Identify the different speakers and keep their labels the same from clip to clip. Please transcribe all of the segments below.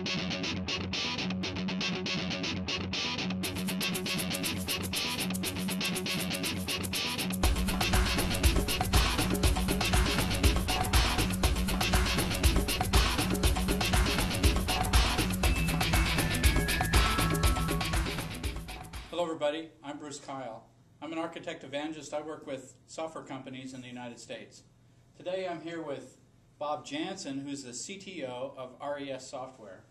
Speaker 1: Hello, everybody. I'm Bruce Kyle. I'm an architect evangelist. I work with software companies in the United States. Today I'm here with Bob Janssen, who's the CTO of RES Software.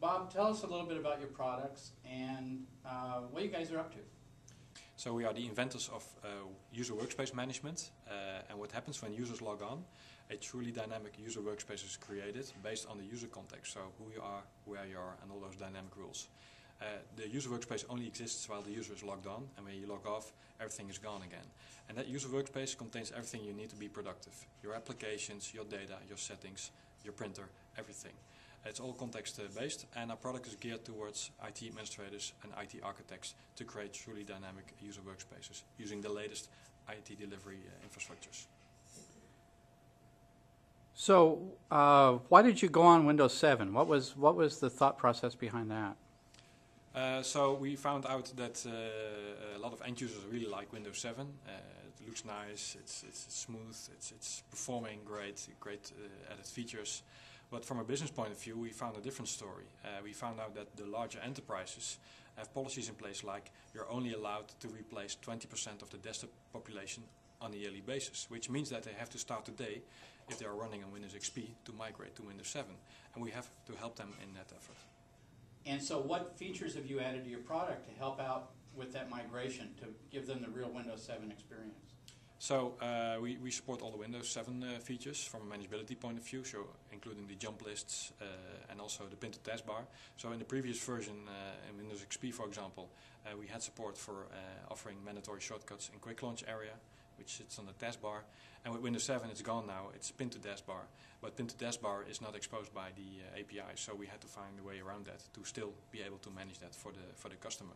Speaker 1: Bob, tell us a little bit about your products and uh, what you guys are up to.
Speaker 2: So we are the inventors of uh, user workspace management uh, and what happens when users log on, a truly dynamic user workspace is created based on the user context, so who you are, where you are and all those dynamic rules. Uh, the user workspace only exists while the user is logged on and when you log off everything is gone again. And that user workspace contains everything you need to be productive. Your applications, your data, your settings, your printer, everything. It's all context based and our product is geared towards IT administrators and IT architects to create truly dynamic user workspaces using the latest IT delivery uh, infrastructures.
Speaker 1: So, uh, why did you go on Windows 7? What was, what was the thought process behind that?
Speaker 2: Uh, so we found out that uh, a lot of end users really like Windows 7. Uh, it looks nice, it's, it's smooth, it's, it's performing great, great uh, added features. But from a business point of view, we found a different story. Uh, we found out that the larger enterprises have policies in place like you're only allowed to replace 20% of the desktop population on a yearly basis, which means that they have to start today, if they are running on Windows XP, to migrate to Windows 7. And we have to help them in that effort.
Speaker 1: And so, what features have you added to your product to help out with that migration to give them the real Windows 7 experience?
Speaker 2: So uh, we, we support all the Windows 7 uh, features from a manageability point of view, so including the jump lists uh, and also the pin to taskbar. So in the previous version, uh, in Windows XP for example, uh, we had support for uh, offering mandatory shortcuts in quick launch area, which sits on the taskbar. And with Windows 7 it's gone now, it's pinned to taskbar. But pinned to taskbar is not exposed by the API, so we had to find a way around that to still be able to manage that for the, for the customer.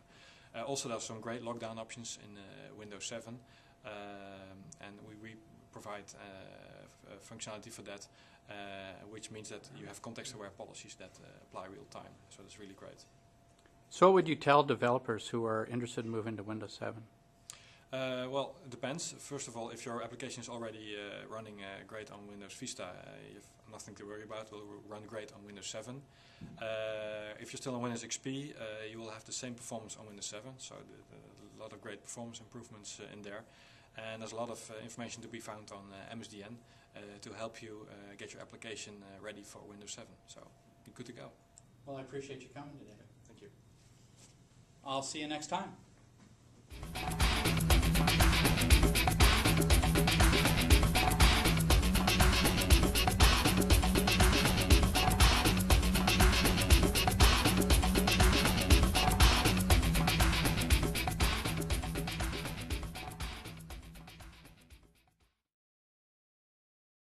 Speaker 2: also there are some great lockdown options in Windows 7. Um, and we, we provide uh, functionality for that, uh, which means that you have context-aware policies that uh, apply real time. So that's really great.
Speaker 1: So what would you tell developers who are interested in moving to Windows 7?
Speaker 2: Uh, well, it depends. First of all, if your application is already uh, running uh, great on Windows Vista, you have nothing to worry about. It will run great on Windows 7. if you're still on Windows XP, you will have the same performance on Windows 7. So a lot of great performance improvements in there. And there's a lot of uh, information to be found on uh, MSDN uh, to help you get your application ready for Windows 7. So you're good to go.
Speaker 1: Well, I appreciate you coming today.
Speaker 2: Thank you.
Speaker 1: I'll see you next time.